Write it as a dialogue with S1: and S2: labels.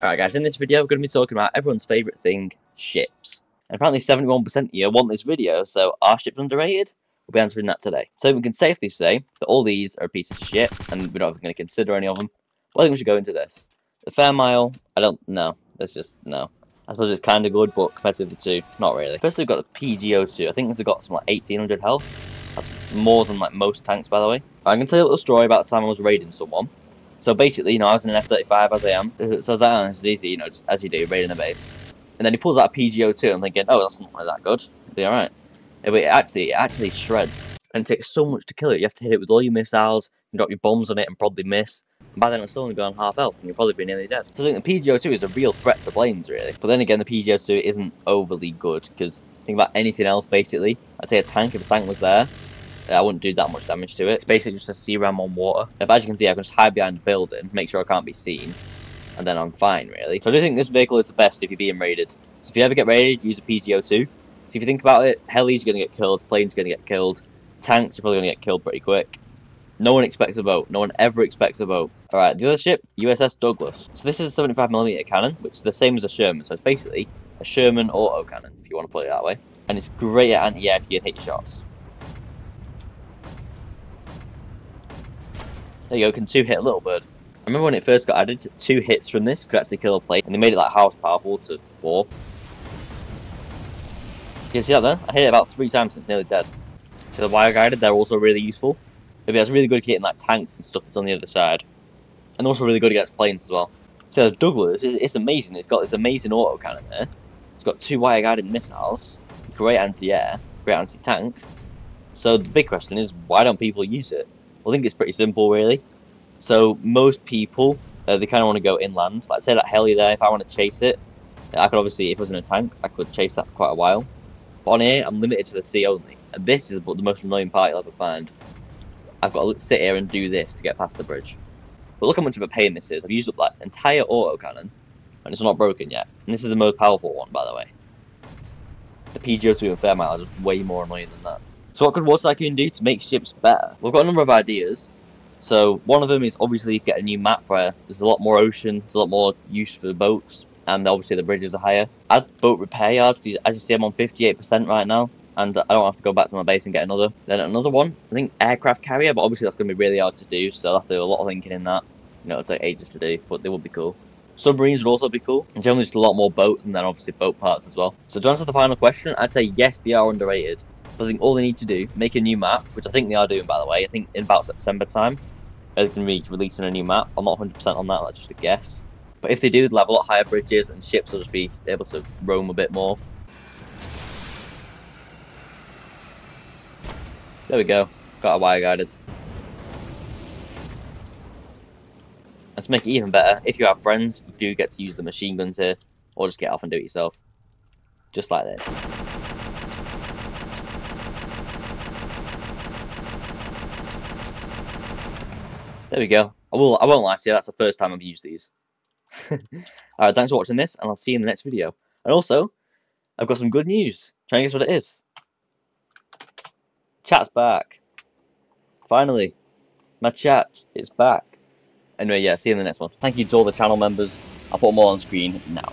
S1: Alright guys, in this video we're going to be talking about everyone's favourite thing, ships. And apparently 71% of you want this video, so are ships underrated? We'll be answering that today. So we can safely say that all these are a piece of shit, and we're not even going to consider any of them. Well, I think we should go into this. The Fair Mile, I don't know. That's just, no. I suppose it's kind of good, but compared to the two, not really. First, we've got the PG02. I think this has got some like 1800 health. That's more than like most tanks, by the way. I'm going to tell you a little story about the time I was raiding someone. So basically, you know, I was in an F-35 as I am. So I was like, oh, it's easy, you know, just as you do, raiding a base. And then he pulls out a PG02 and I'm thinking, oh, that's not really that good. Be alright. Yeah, but it actually, it actually shreds. And it takes so much to kill it. You have to hit it with all your missiles, you drop your bombs on it and probably miss. And by then it's still only going half health and you'll probably be nearly dead. So I think the PG02 is a real threat to planes, really. But then again, the PG02 isn't overly good, because think about anything else, basically. I'd say a tank, if a tank was there, I wouldn't do that much damage to it. It's basically just a C-ram on water. If, as you can see, I can just hide behind a building, make sure I can't be seen, and then I'm fine, really. So I do think this vehicle is the best if you're being raided. So if you ever get raided, use a PG0-2. So if you think about it, helis are going to get killed, planes are going to get killed, tanks are probably going to get killed pretty quick. No one expects a boat. No one ever expects a boat. Alright, the other ship, USS Douglas. So this is a 75mm cannon, which is the same as a Sherman. So it's basically a Sherman auto cannon, if you want to put it that way. And it's great at anti-air if you hit shots. There you go, can two hit a little bird. I remember when it first got added, two hits from this could actually kill a plane, and they made it like half powerful to four. You see that there? I hit it about three times and it's nearly dead. So the wire guided, they're also really useful. Maybe that's really good you're hitting like tanks and stuff that's on the other side. And also really good against planes as well. So Douglas, it's, it's amazing. It's got this amazing auto cannon there. It's got two wire guided missiles, great anti-air, great anti-tank. So the big question is, why don't people use it? I think it's pretty simple, really. So most people, uh, they kind of want to go inland. Like say that heli there, if I want to chase it, I could obviously, if it was in a tank, I could chase that for quite a while. But on here, I'm limited to the sea only. And this is the most annoying part you'll ever find. I've got to sit here and do this to get past the bridge. But look how much of a pain this is. I've used up that entire auto cannon, and it's not broken yet. And this is the most powerful one, by the way. The PG02 and Fairmile just way more annoying than that. So what could War Tycoon do to make ships better? We've got a number of ideas. So one of them is obviously get a new map where there's a lot more ocean, there's a lot more use for the boats, and obviously the bridges are higher. Add boat repair yards. As you see, I'm on 58% right now, and I don't have to go back to my base and get another. Then another one, I think aircraft carrier, but obviously that's going to be really hard to do, so I'll have to do a lot of thinking in that. You know, it'll take ages to do, but they would be cool. Submarines would also be cool. And generally just a lot more boats, and then obviously boat parts as well. So to answer the final question, I'd say yes, they are underrated. I think all they need to do, make a new map, which I think they are doing, by the way. I think in about September time, they're going to be releasing a new map. I'm not 100% on that, that's just a guess. But if they do, they'll have a lot higher bridges, and ships will just be able to roam a bit more. There we go. Got a wire guided. To make it even better, if you have friends, you do get to use the machine guns here, or just get off and do it yourself. Just like this. There we go. I will. I won't lie to you. That's the first time I've used these. Alright, thanks for watching this, and I'll see you in the next video. And also, I've got some good news. Try and guess what it is. Chat's back. Finally. My chat is back. Anyway, yeah, see you in the next one. Thank you to all the channel members. I'll put them all on screen now.